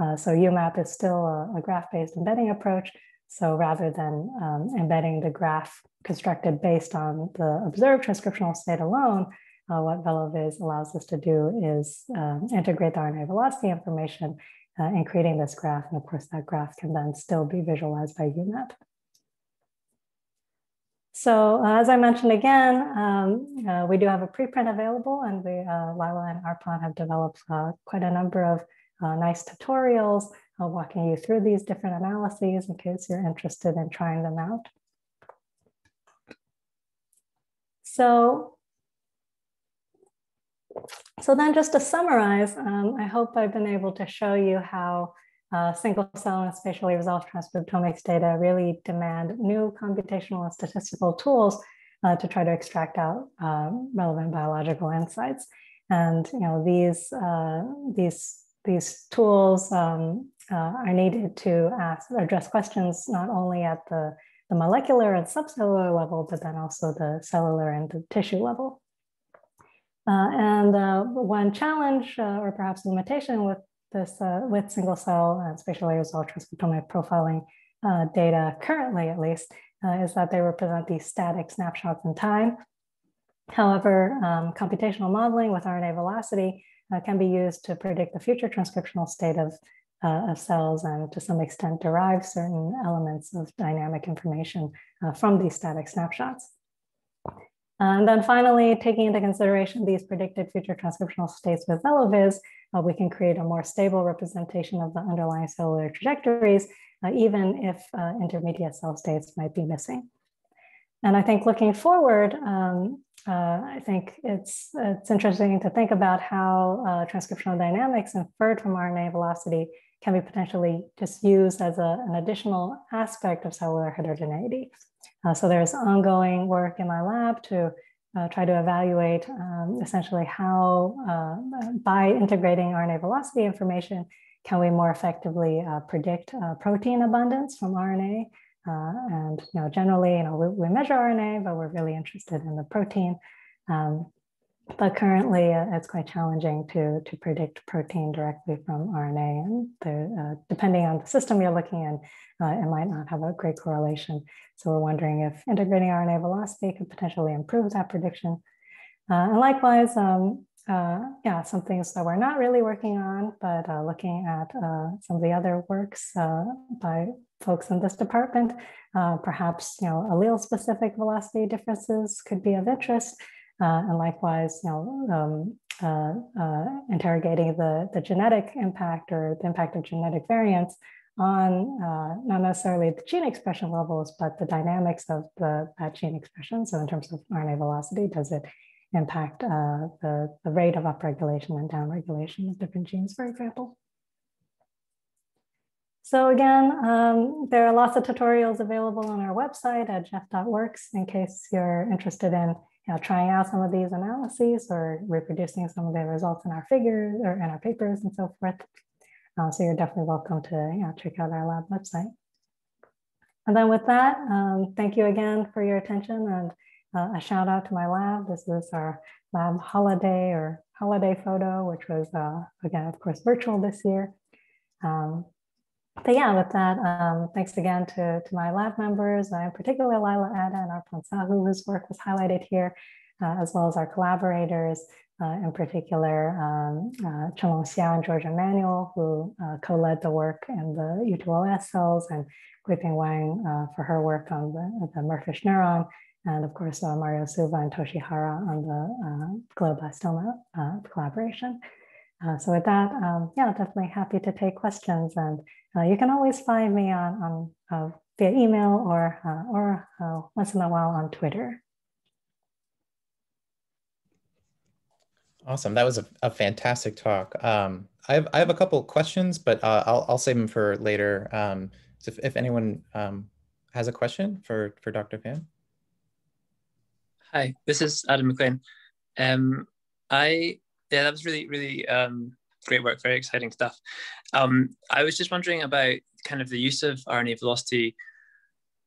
Uh, so UMAP is still a, a graph-based embedding approach. So rather than um, embedding the graph constructed based on the observed transcriptional state alone, uh, what VeloViz allows us to do is um, integrate the RNA velocity information uh, in creating this graph. And of course, that graph can then still be visualized by UMAP. So uh, as I mentioned again, um, uh, we do have a preprint available and we, uh, Lila and Arpan have developed uh, quite a number of uh, nice tutorials uh, walking you through these different analyses in case you're interested in trying them out. So, so then just to summarize, um, I hope I've been able to show you how uh, single cell and spatially resolved transcriptomics data really demand new computational and statistical tools uh, to try to extract out uh, relevant biological insights. And you know these uh, these these tools um, uh, are needed to ask, address questions not only at the, the molecular and subcellular level, but then also the cellular and the tissue level. Uh, and uh, one challenge uh, or perhaps limitation with this uh, with single cell and spatially resolved transcriptomic profiling uh, data currently at least uh, is that they represent these static snapshots in time. However, um, computational modeling with RNA velocity can be used to predict the future transcriptional state of, uh, of cells and to some extent derive certain elements of dynamic information uh, from these static snapshots. And then finally, taking into consideration these predicted future transcriptional states with VeloViz, uh, we can create a more stable representation of the underlying cellular trajectories, uh, even if uh, intermediate cell states might be missing. And I think looking forward, um, uh, I think it's, it's interesting to think about how transcriptional dynamics inferred from RNA velocity can be potentially just used as a, an additional aspect of cellular heterogeneity. Uh, so there's ongoing work in my lab to uh, try to evaluate um, essentially how, uh, by integrating RNA velocity information, can we more effectively uh, predict uh, protein abundance from RNA? Uh, and you know, generally, you know, we, we, measure RNA, but we're really interested in the protein. Um, but currently, uh, it's quite challenging to, to predict protein directly from RNA. And the, depending on the system you're looking in, it might not have a great correlation. So we're wondering if integrating RNA velocity could potentially improve that prediction. Uh, and likewise, um, uh, yeah, some things that we're not really working on, but uh, looking at uh, some of the other works uh, by folks in this department, uh, perhaps you know allele specific velocity differences could be of interest, and likewise, you know, um, interrogating the the genetic impact or the impact of genetic variants on uh, not necessarily the gene expression levels, but the dynamics of the, that gene expression. So in terms of RNA velocity, does it impact uh, the, the rate of upregulation and downregulation of different genes, for example? So again, um, there are lots of tutorials available on our website at jef.works in case you're interested in you know, trying out some of these analyses or reproducing some of the results in our figures or in our papers and so forth. Uh, so you're definitely welcome to you know, check out our lab website. And then with that, um, thank you again for your attention and uh, a shout out to my lab. This is our lab holiday or holiday photo, which was, uh, again, of course, virtual this year. Um, but yeah, with that, um, thanks again to, to my lab members, in particular Lyla Atta and Arpan Sahoo, whose work was highlighted here, uh, as well as our collaborators, uh, in particular um, uh, Chenglong Xia and George Emanuel, who uh, co-led the work in the U2OS cells, and Guiping Wang uh, for her work on the, the MERFISH neuron, and of course uh, Mario Silva and Toshihara on the glioblastoma collaboration. Uh, so with that, um, yeah, definitely happy to take questions. And uh, you can always find me on, on uh, via email or, uh, or uh, once in a while on Twitter. Awesome. That was a, a fantastic talk. Um, I, have, I have a couple questions, but uh, I'll, I'll save them for later. Um, so if, if anyone um, has a question for, for Dr. Fan. Hi, this is Adam McLean. Um, I yeah, that was really, really um, great work, very exciting stuff. Um, I was just wondering about kind of the use of RNA velocity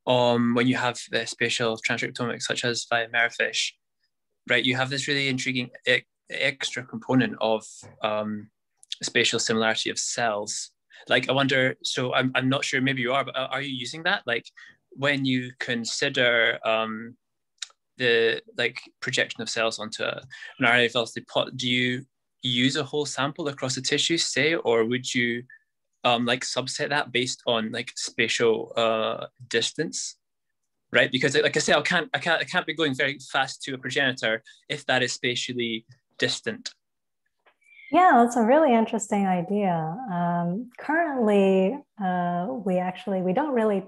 um, when you have the spatial transcriptomics, such as via MERFISH, right? You have this really intriguing e extra component of um, spatial similarity of cells. Like, I wonder, so I'm, I'm not sure, maybe you are, but are you using that? Like, when you consider um, the like projection of cells onto an RNA velocity plot, do you use a whole sample across a tissue, say, or would you um, like subset that based on like spatial uh, distance? Right, because like I say, I can't, I can't, I can't be going very fast to a progenitor if that is spatially distant. Yeah, that's a really interesting idea. Um, currently, uh, we actually we don't really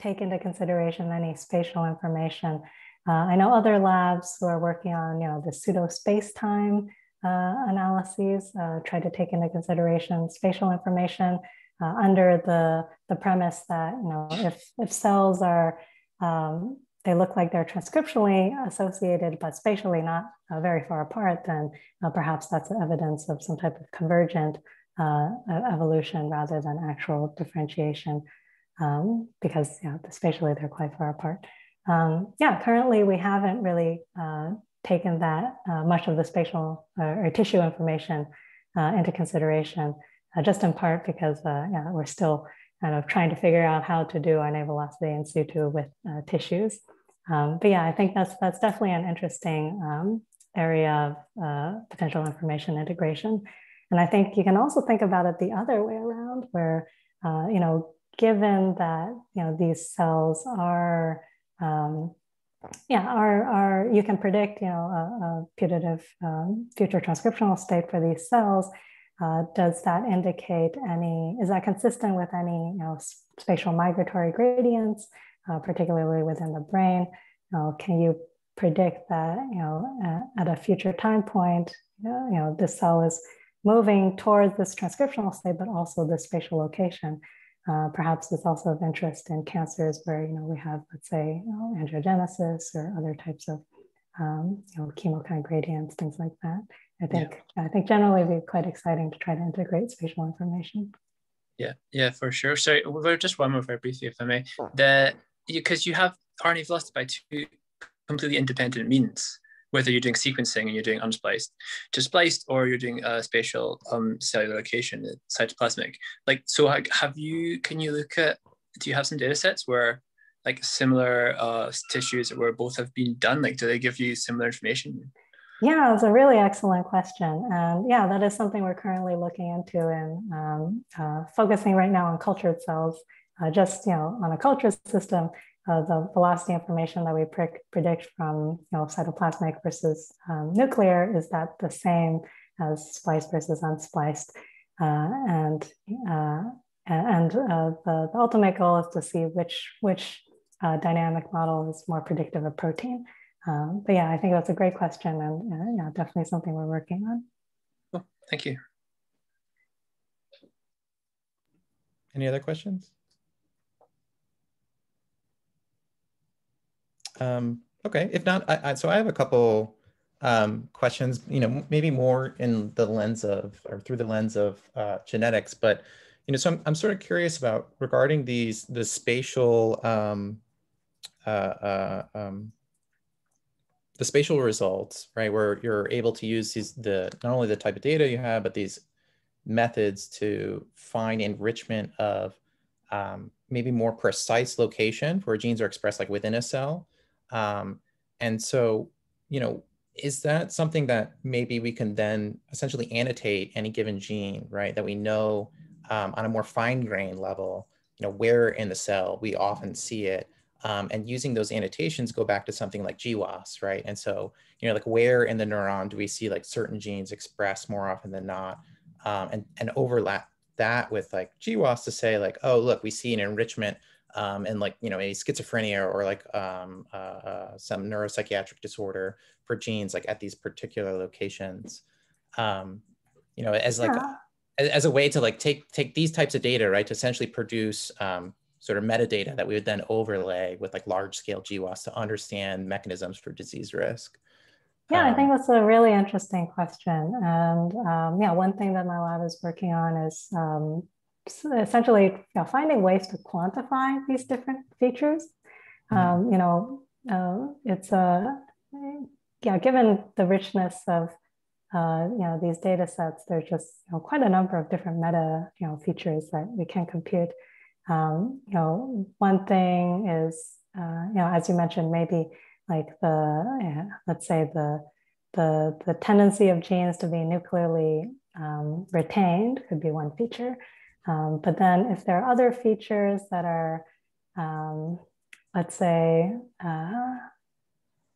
take into consideration any spatial information uh, I know other labs who are working on, you know, the pseudo space-time uh, analyses uh, try to take into consideration spatial information uh, under the, the premise that, you know, if, if cells are, um, they look like they're transcriptionally associated, but spatially not uh, very far apart, then uh, perhaps that's evidence of some type of convergent evolution rather than actual differentiation um, because, spatially they're quite far apart um, yeah, currently we haven't really uh, taken that uh, much of the spatial uh, or tissue information uh, into consideration, uh, just in part because yeah, we're still kind of trying to figure out how to do RNA velocity in situ with tissues. Um, but yeah, I think that's that's definitely an interesting um, area of potential information integration. And I think you can also think about it the other way around, where you know, given that you know these cells are um, yeah, are, are you can predict, you know, a, a putative um, future transcriptional state for these cells. Uh, does that indicate any, is that consistent with any, you know, spatial migratory gradients, uh, particularly within the brain? You know, can you predict that, you know, uh, at a future time point, you know, this cell is moving towards this transcriptional state, but also the spatial location? Uh, perhaps it's also of interest in cancers where you know we have, let's say, you know, angiogenesis or other types of um, you know chemokine gradients, things like that. I think yeah. I think generally it'd be quite exciting to try to integrate spatial information. Yeah, yeah, for sure. So we're just one more very briefly, if I may. The because you have RNA velocity by two completely independent means whether you're doing sequencing and you're doing unspliced to spliced or you're doing a spatial um, cellular location, cytoplasmic. Like, so have you, can you look at, do you have some data sets where like similar uh, tissues where both have been done? Like, do they give you similar information? Yeah, it's a really excellent question. And yeah, that is something we're currently looking into and um, uh, focusing right now on cultured cells. Uh, just you know, on a culture system, uh, the velocity information that we pre predict from you know, cytoplasmic versus um, nuclear is that the same as spliced versus unspliced. Uh, and uh, and uh, the, the, ultimate goal is to see which which uh, dynamic model is more predictive of protein. Um, but yeah, I think that's a great question, and uh, yeah, definitely something we're working on. Thank you. Any other questions? Um, okay, if not, I, I, so I have a couple um, questions, you know, maybe more in the lens of, or through the lens of uh, genetics, but, you know, so I'm, I'm sort of curious about regarding these, the spatial, um, uh, uh, um, the spatial results, right, where you're able to use these, the, not only the type of data you have, but these methods to find enrichment of um, maybe more precise location where genes are expressed like within a cell. Um, and so, you know, is that something that maybe we can then essentially annotate any given gene, right? That we know um, on a more fine grain level, you know, where in the cell we often see it. Um, and using those annotations go back to something like GWAS, right? And so, you know, like where in the neuron do we see like certain genes expressed more often than not? Um, and, and overlap that with like GWAS to say like, oh, look, we see an enrichment um, and like you know a schizophrenia or like um, uh, uh, some neuropsychiatric disorder for genes like at these particular locations um, you know as like yeah. a, as a way to like take take these types of data right to essentially produce um, sort of metadata that we would then overlay with like large scale GWAS to understand mechanisms for disease risk. Yeah, I think um, that's a really interesting question. And um, yeah, one thing that my lab is working on is um, essentially you know, finding ways to quantify these different features. Mm-hmm. Um, you know, uh, it's a yeah, given the richness of uh, you know these data sets, there's just you know, quite a number of different meta you know features that we can compute. Um, you know, one thing is uh, you know as you mentioned, maybe like the let's say the the the tendency of genes to be nuclearly um, retained could be one feature. Um, but then if there are other features that are, um, let's say, uh,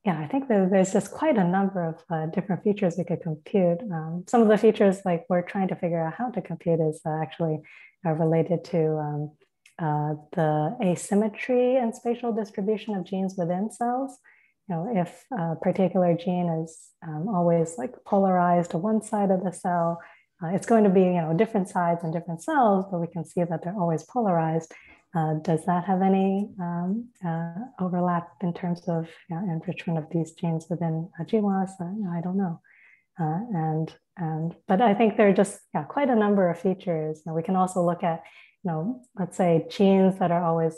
yeah, I think there's just quite a number of uh, different features we could compute. Um, some of the features like we're trying to figure out how to compute is uh, actually related to um, uh, the asymmetry and spatial distribution of genes within cells. You know, if a particular gene is um, always like polarized to one side of the cell, uh, it's going to be, you know, different sides and different cells, but we can see that they're always polarized. Uh, does that have any um, uh, overlap in terms of enrichment of these genes within GWAS? Uh, I don't know. Uh, and and but I think there are just yeah, quite a number of features. Now we can also look at, you know, let's say genes that are always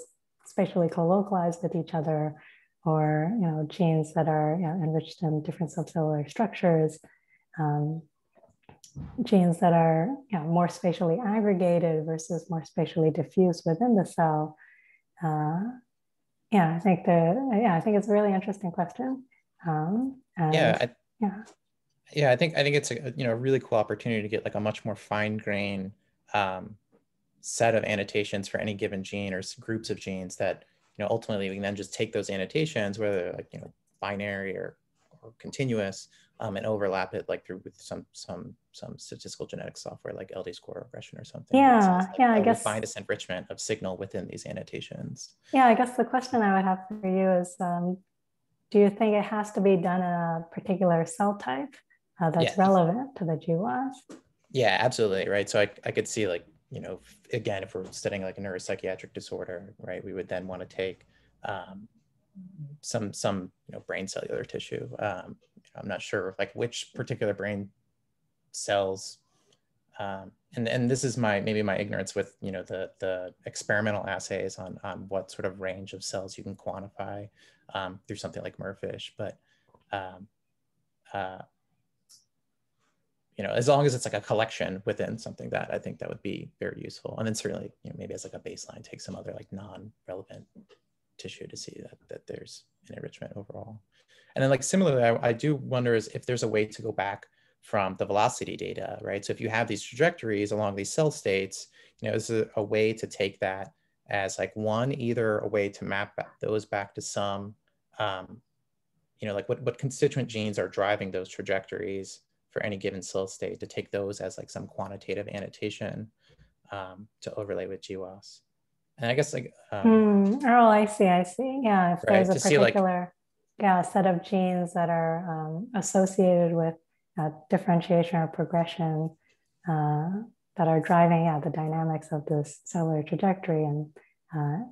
spatially co-localized with each other, or you know, genes that are you know, enriched in different subcellular structures. Um, genes that are you know, more spatially aggregated versus more spatially diffused within the cell. Uh, yeah, I think the yeah, I think it's a really interesting question. Um, and, yeah, I, yeah, yeah. I think I think it's a you know a really cool opportunity to get like a much more fine grain um, set of annotations for any given gene or groups of genes that you know ultimately we can then just take those annotations, whether like you know binary or or continuous, um, and overlap it like through with some some some statistical genetic software like LD score regression or something. Yeah, like, yeah. I guess find this enrichment of signal within these annotations. Yeah, I guess the question I would have for you is, um, do you think it has to be done in a particular cell type uh, that's yeah. relevant to the GWAS? Yeah, absolutely. Right. So I, I could see like you know again if we're studying like a neuropsychiatric disorder, right, we would then want to take um, some some you know brain cellular tissue. Um, I'm not sure like which particular brain cells. Um, and and this is my maybe my ignorance with you know the the experimental assays on on what sort of range of cells you can quantify um, through something like MERFISH, but um, uh, you know as long as it's like a collection within something that I think that would be very useful. And then certainly you know maybe as like a baseline, take some other like non-relevant tissue to see that, that there's an enrichment overall. And then like similarly, I, I do wonder is if there's a way to go back from the velocity data, right? So if you have these trajectories along these cell states, you know, is a, a way to take that as like one, either a way to map those back to some, um, you know, like what, what constituent genes are driving those trajectories for any given cell state to take those as like some quantitative annotation um, to overlay with GWAS. And I guess like, um, mm, oh, I see, I see. Yeah, if Right, there's a particular- see, like- particular a set of genes that are um, associated with uh, differentiation or progression uh, that are driving yeah, the dynamics of this cellular trajectory and uh,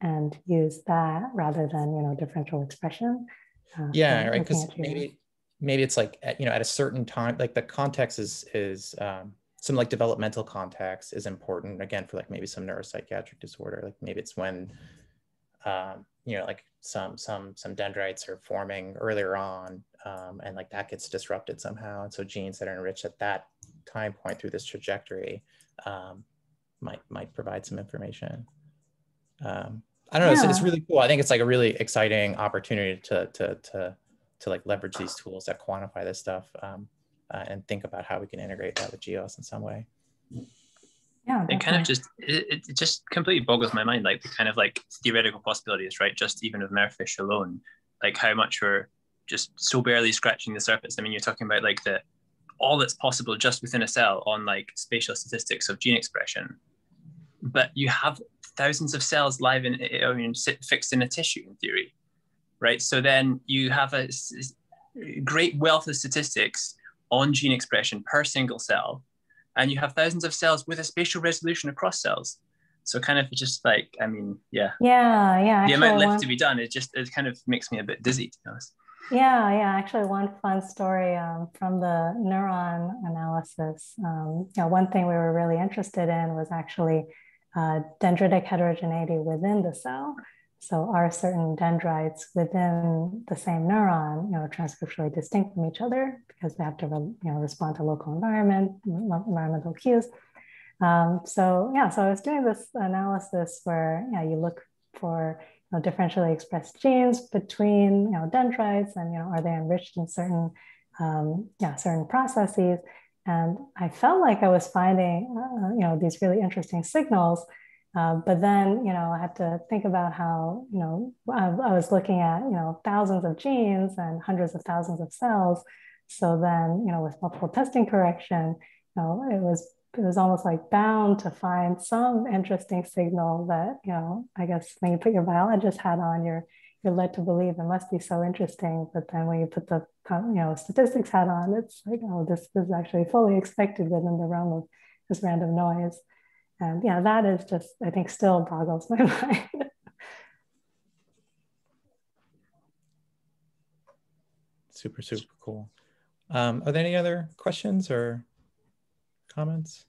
and use that rather than you know differential expression. uh, yeah, right. Because maybe maybe it's like at, you know at a certain time, like the context is is um, some like developmental context is important again for like maybe some neuropsychiatric disorder. Like maybe it's when um, you know like some some some dendrites are forming earlier on, um, and like that gets disrupted somehow. And so genes that are enriched at that time point through this trajectory um, might might provide some information. Um, I don't know. It's, it's really cool. I think it's like a really exciting opportunity to to to to like leverage these tools that quantify this stuff um, uh, and think about how we can integrate that with GWAS in some way. Yeah, it kind of just it, it just completely boggles my mind like the kind of like theoretical possibilities right? Just even of MERFISH alone like how much we're just so barely scratching the surface. I mean you're talking about like the all that's possible just within a cell on like spatial statistics of gene expression. But you have thousands of cells live in i mean sit, fixed in a tissue in theory right? So then you have a great wealth of statistics on gene expression per single cell and you have thousands of cells with a spatial resolution across cells. So kind of just like, I mean, yeah, yeah, yeah. the amount left one- to be done, it just, it kind of makes me a bit dizzy, to be honest. Yeah, yeah. Actually, one fun story um, from the neuron analysis. Um, you know, one thing we were really interested in was actually uh, dendritic heterogeneity within the cell. So, are certain dendrites within the same neuron, you know, transcriptionally distinct from each other because they have to, you know, respond to local environment, environmental cues. Um, so, yeah. So I was doing this analysis where, yeah, you look for you know, differentially expressed genes between you know dendrites and you know are they enriched in certain um, yeah certain processes and I felt like I was finding uh, you know these really interesting signals uh, but then you know I had to think about how you know I, I was looking at you know thousands of genes and hundreds of thousands of cells. So then you know with multiple testing correction you know it was it was almost like bound to find some interesting signal that you know i guess when you put your biologist hat on you're you're led to believe it must be so interesting. But then when you put the you know statistics hat on it's like oh this is actually fully expected within the realm of this random noise and yeah that is just i think still boggles my mind Super, super cool. Um, are there any other questions or comments?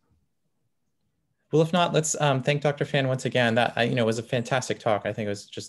Well, if not, let's um, thank Dr. Fan once again. That you know was a fantastic talk. I think it was just